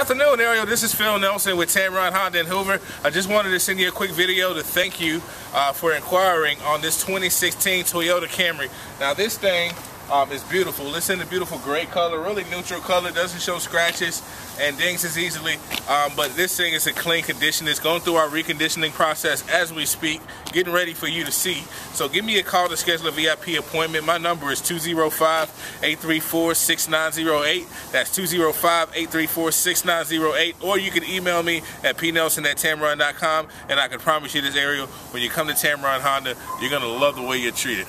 afternoon, Ariel. This is Phil Nelson with Tameron Honda in Hoover. I just wanted to send you a quick video to thank you uh, for inquiring on this 2016 Toyota Camry. Now, this thing um, is beautiful. in a beautiful gray color, really neutral color, doesn't show scratches and dings as easily. Um, but this thing is in clean condition. It's going through our reconditioning process as we speak, getting ready for you to see. So give me a call to schedule a VIP appointment. My number is 205-834-6908. That's 205-834-6908. Or you can email me at pnelson at tameron.com and I can promise you this, Ariel, when you come to Tameron Honda, you're going to love the way you're treated.